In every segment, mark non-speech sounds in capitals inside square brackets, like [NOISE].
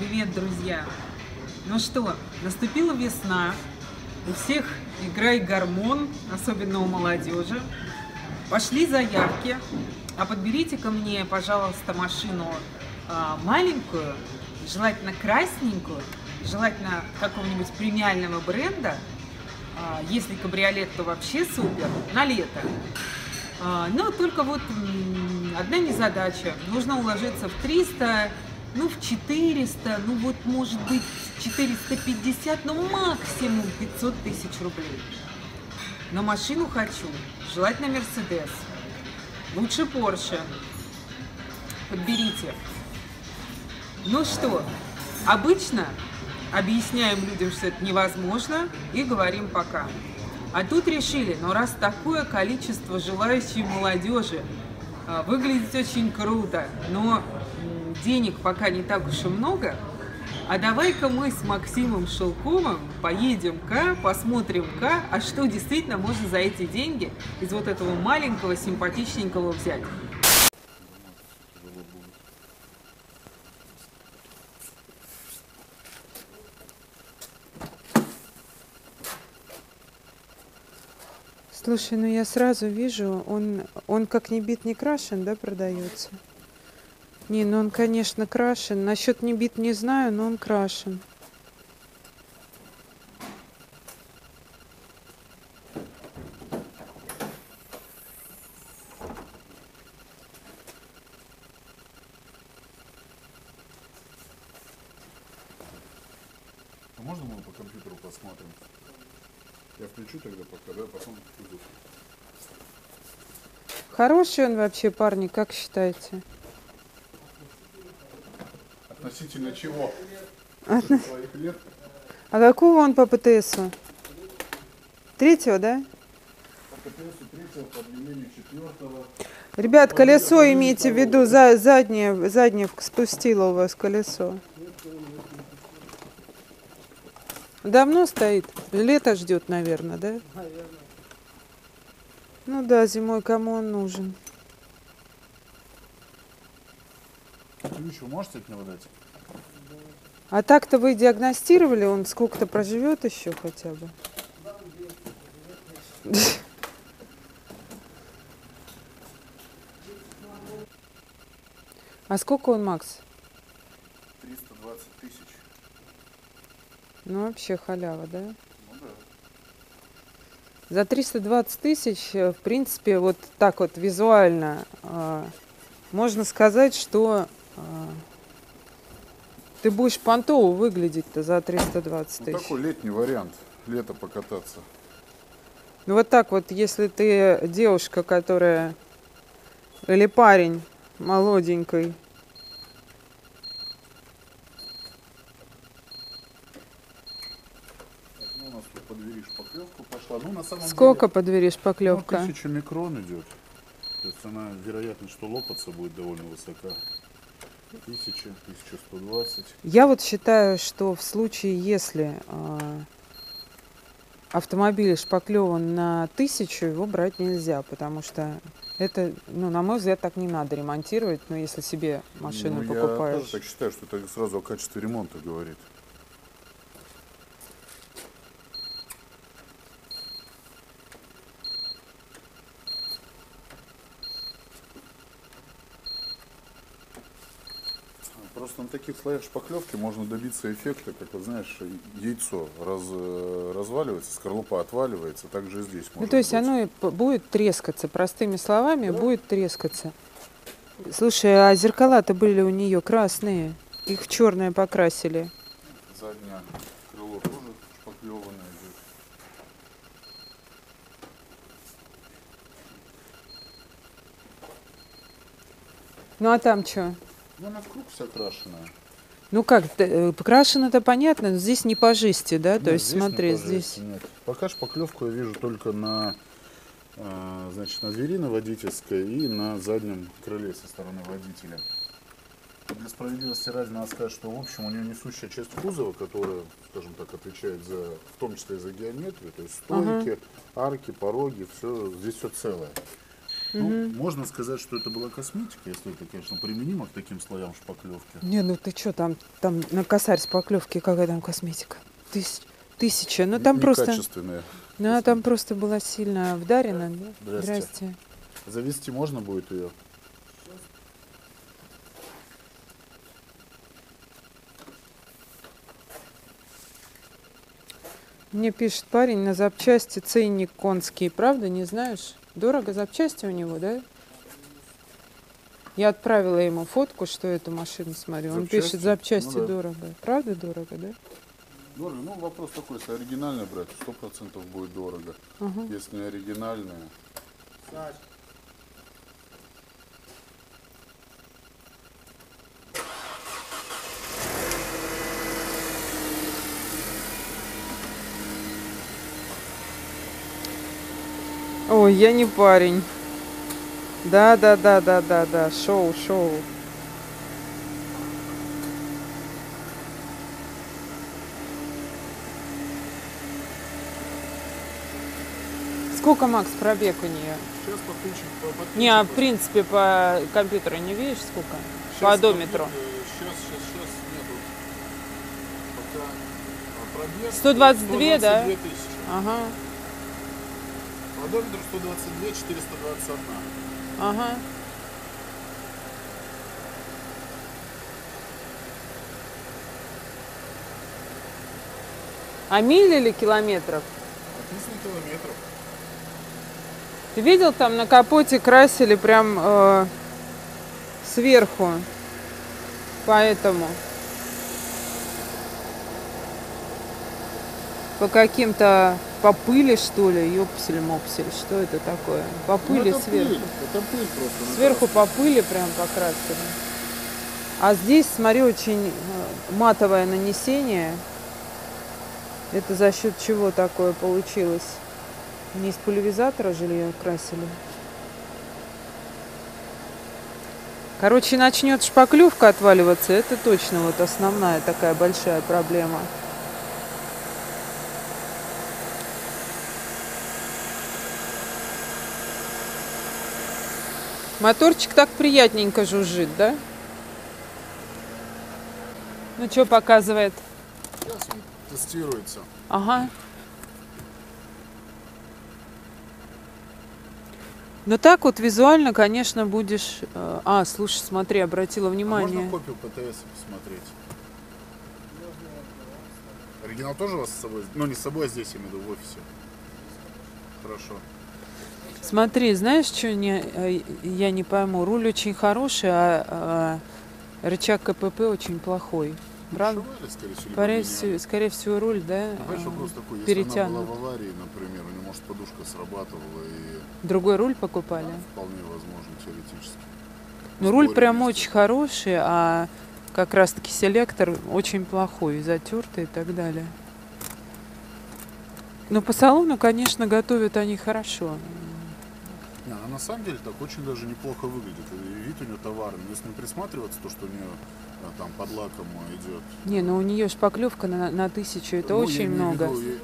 Привет, друзья! Ну что, наступила весна, у всех играет гормон, особенно у молодежи. Пошли заявки, а подберите ко мне, пожалуйста, машину а, маленькую, желательно красненькую, желательно какого-нибудь премиального бренда. А, если кабриолет, то вообще супер, на лето. А, но только вот одна незадача. Нужно уложиться в 300, ну в 400, ну вот может быть 450, ну максимум 500 тысяч рублей. Но машину хочу, желательно Мерседес. Лучше Порше. Подберите. Ну что, обычно объясняем людям, что это невозможно, и говорим пока. А тут решили, но раз такое количество желающей молодежи а, выглядит очень круто, но денег пока не так уж и много, а давай-ка мы с Максимом Шелковым поедем-ка, посмотрим-ка, а что действительно можно за эти деньги из вот этого маленького симпатичненького взять. Слушай, ну я сразу вижу, он, он как не бит, не крашен, да, продается? Не, ну он, конечно, крашен. Насчет не бит не знаю, но он крашен. А можно мы по компьютеру посмотрим? Я включу тогда пока, да, потом включу. Хороший он вообще, парни, как считаете? Относительно чего? Отно... Своих лет? А какого он по ПТСу? Третьего, да? По ПТСу третьего, по длинению четвертого. Ребят, колесо имейте в виду, за, заднее, заднее спустило у вас колесо. Давно стоит? Лето ждет, наверное, да? Ну да, зимой кому он нужен? Ключ вы можете от него дать? А так-то вы диагностировали, он сколько-то проживет еще хотя бы? А сколько он, Макс? 320 тысяч. Ну, вообще халява, да? Ну да. За 320 тысяч, э, в принципе, вот так вот визуально э, можно сказать, что ты будешь понтово выглядеть-то за 320 Ну, тысяч. такой летний вариант. Лето покататься. Ну вот так вот, если ты девушка, которая или парень молоденький, ну. Ну, сколько деле, под двери ну, шпаклевка? 1000 микрон идет. То есть она, вероятность, что лопаться будет довольно высока. 1000, 1120. Я вот считаю, что в случае, если а, автомобиль шпаклеван на тысячу, его брать нельзя, потому что это, ну, на мой взгляд, так не надо ремонтировать, но если себе машину ну, Я покупаешь. тоже так считаю, что это сразу о качестве ремонта говорит. Просто на таких слоях шпаклевки можно добиться эффекта, как вот знаешь, яйцо раз, э, разваливается, скорлупа отваливается, так же здесь Ну, может то есть быть. оно и будет трескаться, простыми словами, будет трескаться. Слушай, а зеркала-то были у нее красные, их черное покрасили. Заднее крыло тоже шпаклеванное идет. Ну а там что? Ну, она в круг вся крашеная. Ну как, э, покрашено-то понятно, но здесь не по жести, да? То Нет, есть здесь смотри, здесь... Нет. Пока шпаклевку я вижу только на, а, значит, на двери на водительской и на заднем крыле со стороны водителя. Для справедливости ради надо сказать, что в общем у нее несущая часть кузова, которая, скажем так, отвечает за, в том числе и за геометрию, то есть стойки, арки, пороги, все, здесь все целое. Ну, можно сказать, что это была косметика, если это, конечно, применимо к таким слоям шпаклевки. Не, ну ты что там, там на косарь с поклевки, какая там косметика? Тысяч, тысяча, ну там просто, ну она там просто была сильно вдарена, да? Здрасте. Завести можно будет ее? Мне пишет парень на запчасти ценник конский, правда, не знаешь? Дорого запчасти у него, да? Я отправила ему фотку, что эту машину смотрю. Он Запчасти? пишет, запчасти Ну да. дорого. Правда дорого, да? Дорого. Ну, вопрос такой, если оригинальное брать, сто процентов будет дорого. Ага. Если не оригинальное, Ой, я не парень. Да, да, да, да, да, да. Шоу, шоу. Сколько, Макс, пробег у нее? сейчас подключим. по- Не, а в принципе по компьютеру не видишь сколько? Щас По одометру. Сейчас, сейчас, сейчас нету. Пока а, пробег 122, да? 122 тысячи. Ага, По одометру 122, 421. ага. А миль или километров? Написано километров. Ты видел, там на капоте красили прям э, сверху. Поэтому. По каким-то, по пыли что ли, ёпсель-мопсель, что это такое? По пыли ну, это сверху. Пыль. Это пыль просто. Сверху по пыли прям покрасили. А здесь, смотри, очень э, матовое нанесение. Это за счет чего такое получилось? Не из пульверизатора ее красили? Короче, начнет шпаклевка отваливаться, это точно вот основная такая большая проблема. Моторчик так приятненько жужжит, да? Ну что показывает? Сейчас он тестируется. Ага. Ну так вот визуально, конечно, будешь... э, А, слушай, смотри, обратила А внимание. можно копию ПТС посмотреть? Оригинал тоже у вас с собой? Ну, не с собой, а здесь, я имею в виду, в офисе. Хорошо. Смотри, знаешь, что не, э, я не пойму? Руль очень хороший, а, а рычаг КПП очень плохой. Правда? Скорее всего, Скорее всего, скорее всего, руль, да? А, вопрос такой, если она была в аварии, например, у нее, может, подушка срабатывала и Другой руль покупали? вполне возможно, теоретически. Ну, руль прям если- очень хороший, а как раз-таки селектор очень плохой, затертый и так далее. Но по салону, конечно, готовят они хорошо. Не, она на самом деле так очень даже неплохо выглядит. И вид у нее товарный. Но если не присматриваться, то, что у нее а, там под лаком а, идет. Не, ну у нее шпаклевка на, на тысячу, это Ну, очень много. виду, я-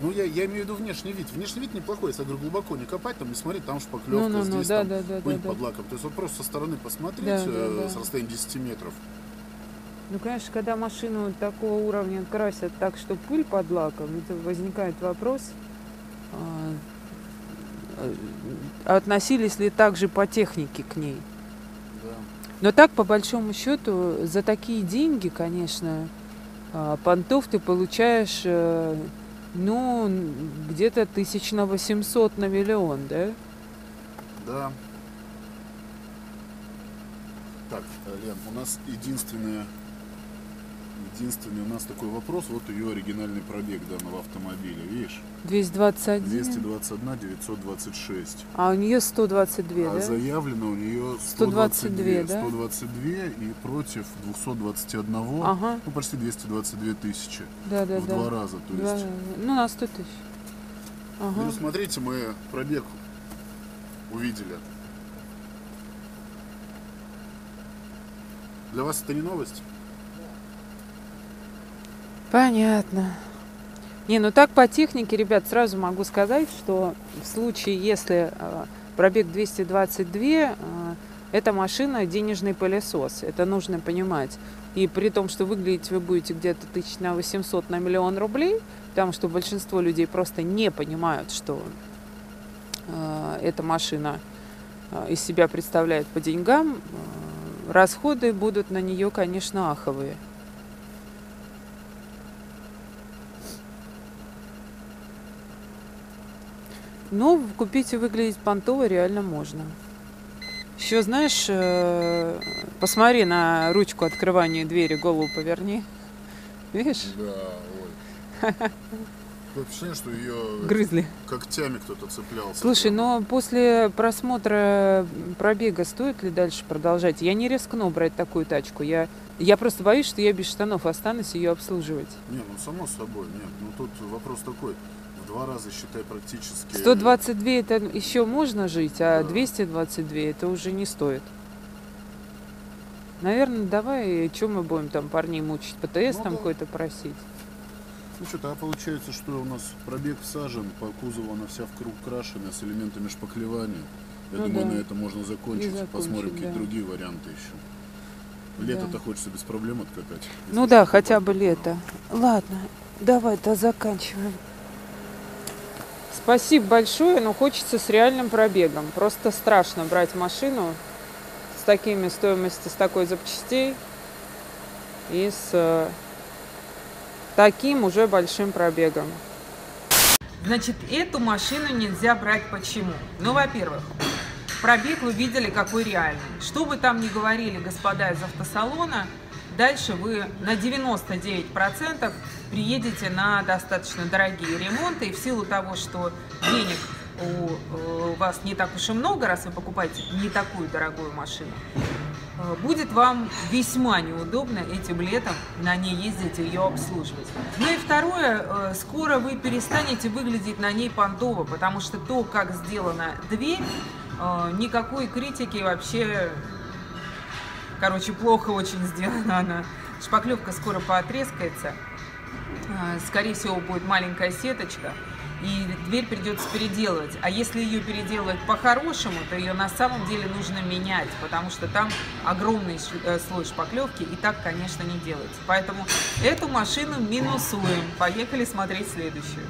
Ну, я, я имею в виду внешний вид. Внешний вид неплохой. Если, я говорю, глубоко не копать, там не смотреть, там шпаклевка, Ну, ну, ну, здесь да, там да, да, пыль да, под да. лаком. То есть вот просто со стороны посмотреть Да, э, да. с расстояния 10 метров. Ну, конечно, когда машину такого уровня красят так, что пыль под лаком, это возникает вопрос, а относились ли также по технике к ней. Да. Но так, по большому счету, за такие деньги, конечно, а, понтов ты получаешь, э, ну, где-то тысяч на 800 на миллион, да? Да. Так, э, Лен, у нас единственное, единственный у нас такой вопрос, вот ее оригинальный пробег данного автомобиля, видишь? 221, 221 926. а у нее 122, А да? заявлено у нее 122, 122, да? 122 и против 221, Ага, ну почти 222 тысячи. да, да, в да. два раза, то Два- есть. ну, на 100 тысяч. Ага. Ну, смотрите, мы пробег увидели. Для вас это не новость? Понятно. Не, ну так по технике, ребят, сразу могу сказать, что в случае, если э, Пробег 222 эта машина денежный пылесос. Это нужно понимать. И при том, что выглядеть вы будете где-то тысяч на 800 на миллион рублей, потому что большинство людей просто не понимают, что э, эта машина э, из себя представляет по деньгам, э, расходы будут на нее, конечно, аховые. Но купить и выглядеть понтово реально можно. Еще знаешь, э, посмотри на ручку открывания двери, голову поверни. Видишь? Да, ой. [LAUGHS] Такое что ее Грызли. когтями кто-то цеплялся. Слушай, но после просмотра пробега стоит ли дальше продолжать? Я не рискну брать такую тачку. Я, я просто боюсь, что я без штанов останусь ее обслуживать. Не, ну само собой, нет. Ну тут вопрос такой два раза, считай, практически... 122 это еще можно жить, а да. 222 это уже не стоит. Наверное, давай, что мы будем там парней мучить? ПТС ну, там да. какой-то просить? Ну что, тогда получается, что у нас пробег всажен, по кузову она вся в круг крашена с элементами шпаклевания. Я ну, думаю, да. на это можно закончить. Посмотрим да. какие-то другие варианты еще. Лето-то да. хочется без проблем откатать. Ну да, хотя бы лето. Ладно, давай-то заканчиваем. Спасибо большое, но хочется с реальным пробегом. Просто страшно брать машину с такими стоимостью, с такой запчастей и с э, таким уже большим пробегом. Значит, эту машину нельзя брать почему? Ну, во-первых, пробег вы видели какой реальный. Что бы там ни говорили господа из автосалона, дальше вы на 99% приедете на достаточно дорогие ремонты, и в силу того, что денег у, э, у вас не так уж и много, раз вы покупаете не такую дорогую машину, э, будет вам весьма неудобно этим летом на ней ездить и ее обслуживать. Ну и второе, э, скоро вы перестанете выглядеть на ней понтово, потому что то, как сделана дверь, никакой критики вообще Короче, плохо очень сделана она. Шпаклевка скоро поотрескается. А, скорее всего, будет маленькая сеточка. И дверь придется переделывать. А если ее переделывать по-хорошему, то ее на самом деле нужно менять, потому что там огромный э, слой шпаклевки, и так, конечно, не делается. Поэтому эту машину минусуем. Поехали смотреть следующую.